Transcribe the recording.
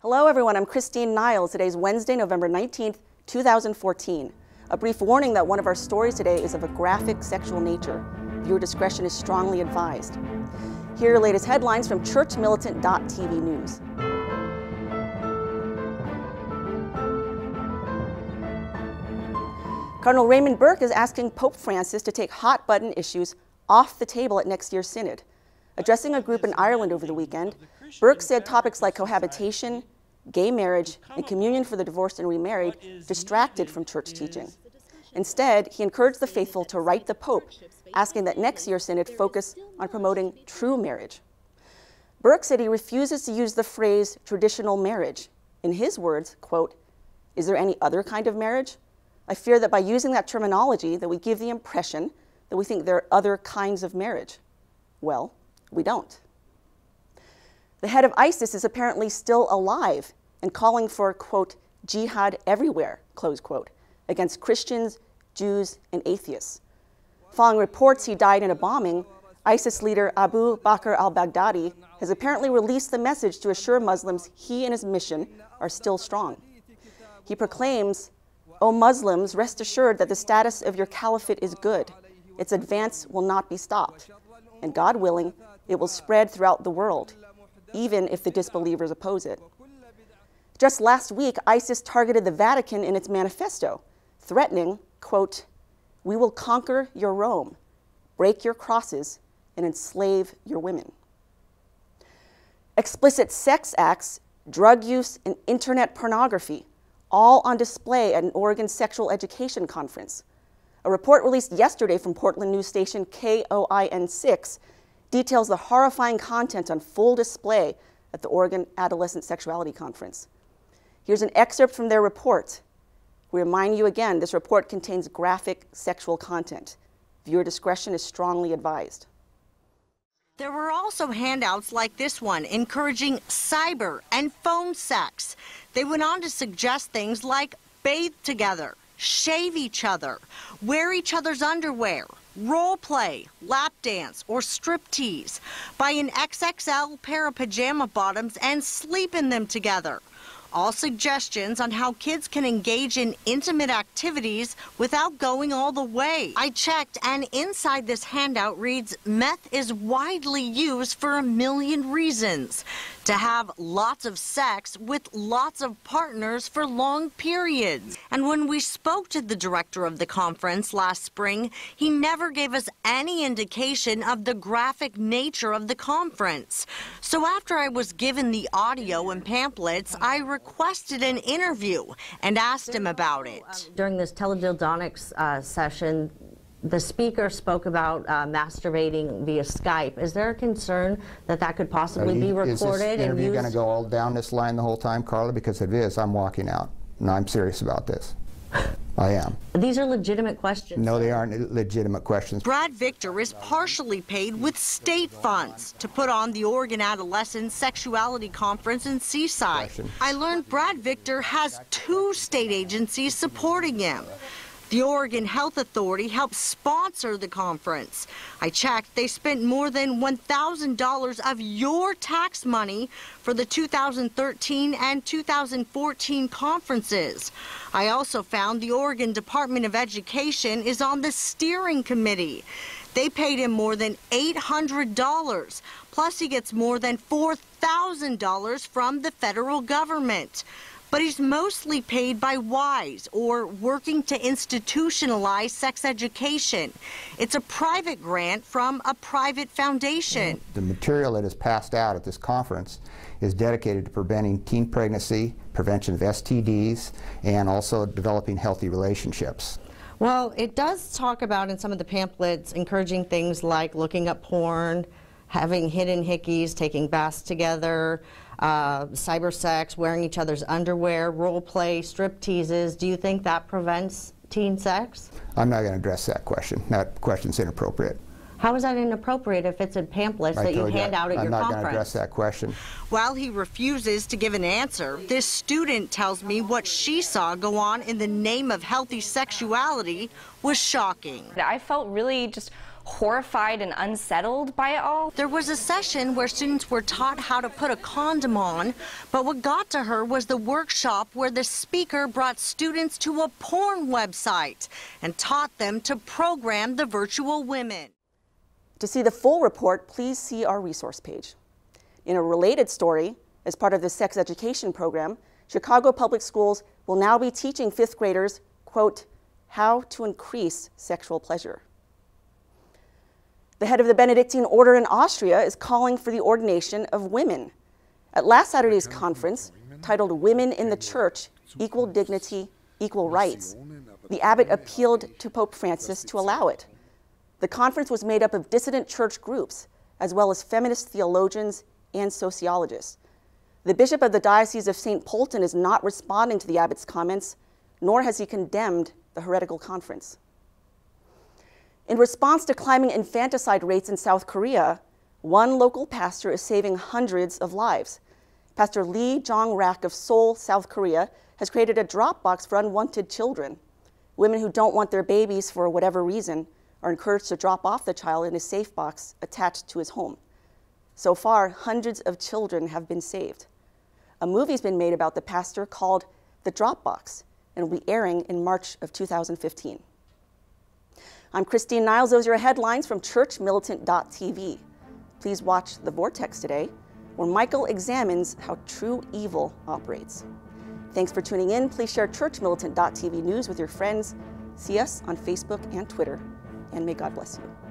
Hello, everyone. I'm Christine Niles. Today's Wednesday, November 19th, 2014. A brief warning that one of our stories today is of a graphic sexual nature. Viewer discretion is strongly advised. Here are latest headlines from churchmilitant.tv news. Cardinal Raymond Burke is asking Pope Francis to take hot button issues off the table at next year's synod. Addressing a group in Ireland over the weekend, Burke said topics like cohabitation, gay marriage, and communion for the divorced and remarried distracted from church teaching. Instead, he encouraged the faithful to write the Pope, asking that next year's synod focus on promoting true marriage. Burke said he refuses to use the phrase traditional marriage. In his words, quote, is there any other kind of marriage? I fear that by using that terminology that we give the impression that we think there are other kinds of marriage. Well, we don't. The head of ISIS is apparently still alive and calling for, quote, jihad everywhere, close quote, against Christians, Jews, and atheists. Following reports he died in a bombing, ISIS leader Abu Bakr al Baghdadi has apparently released the message to assure Muslims he and his mission are still strong. He proclaims, O Muslims, rest assured that the status of your caliphate is good. Its advance will not be stopped. And God willing, it will spread throughout the world, even if the disbelievers oppose it. Just last week, ISIS targeted the Vatican in its manifesto, threatening, quote, we will conquer your Rome, break your crosses, and enslave your women. Explicit sex acts, drug use, and internet pornography, all on display at an Oregon sexual education conference. A report released yesterday from Portland news station KOIN6 details the horrifying content on full display at the Oregon Adolescent Sexuality Conference. Here's an excerpt from their report. We remind you again, this report contains graphic sexual content. Viewer discretion is strongly advised. There were also handouts like this one encouraging cyber and phone sex. They went on to suggest things like bathe together, shave each other, wear each other's underwear, role play, lap dance, or strip tease, buy an XXL pair of pajama bottoms and sleep in them together. All suggestions on how kids can engage in intimate activities without going all the way. I checked, and inside this handout reads meth is widely used for a million reasons to have lots of sex with lots of partners for long periods. And when we spoke to the director of the conference last spring, he never gave us any indication of the graphic nature of the conference. So after I was given the audio and pamphlets, I requested an interview and asked him about it. During this teledildonics uh, session, the speaker spoke about uh, masturbating via Skype. Is there a concern that that could possibly you, be recorded? Is this interview going to go all down this line the whole time, Carla? Because if it is, I'm walking out. And I'm serious about this. I am. These are legitimate questions. No, they aren't legitimate questions. Brad Victor is partially paid with state funds to put on the Oregon Adolescent Sexuality Conference in Seaside. I learned Brad Victor has two state agencies supporting him. The Oregon Health Authority helped sponsor the conference. I checked, they spent more than $1,000 of your tax money for the 2013 and 2014 conferences. I also found the Oregon Department of Education is on the steering committee. They paid him more than $800. Plus, he gets more than $4,000 from the federal government but he's mostly paid by WISE or working to institutionalize sex education. It's a private grant from a private foundation. The material that is passed out at this conference is dedicated to preventing teen pregnancy, prevention of STDs, and also developing healthy relationships. Well, it does talk about in some of the pamphlets encouraging things like looking up porn, having hidden hickeys, taking baths together, uh, cyber sex, wearing each other's underwear, role play, strip teases. Do you think that prevents teen sex? I'm not going to address that question. That question's inappropriate. How is that inappropriate if it's in pamphlets I that you hand out at I'm your conference? I'm not going to address that question. While he refuses to give an answer, this student tells me what she saw go on in the name of healthy sexuality was shocking. I felt really just horrified and unsettled by it all. There was a session where students were taught how to put a condom on, but what got to her was the workshop where the speaker brought students to a porn website and taught them to program the virtual women. To see the full report, please see our resource page. In a related story, as part of the sex education program, Chicago Public Schools will now be teaching fifth graders, quote, how to increase sexual pleasure. The head of the Benedictine order in Austria is calling for the ordination of women. At last Saturday's conference, titled Women in the Church Equal Dignity, Equal Rights, the abbot appealed to Pope Francis to allow it. The conference was made up of dissident church groups, as well as feminist theologians and sociologists. The bishop of the Diocese of St. Polten is not responding to the abbot's comments, nor has he condemned the heretical conference. In response to climbing infanticide rates in South Korea, one local pastor is saving hundreds of lives. Pastor Lee Jong-rak of Seoul, South Korea, has created a drop box for unwanted children. Women who don't want their babies for whatever reason are encouraged to drop off the child in a safe box attached to his home. So far, hundreds of children have been saved. A movie's been made about the pastor called The Dropbox and will be airing in March of 2015. I'm Christine Niles. Those are your headlines from churchmilitant.tv. Please watch The Vortex today, where Michael examines how true evil operates. Thanks for tuning in. Please share churchmilitant.tv news with your friends. See us on Facebook and Twitter, and may God bless you.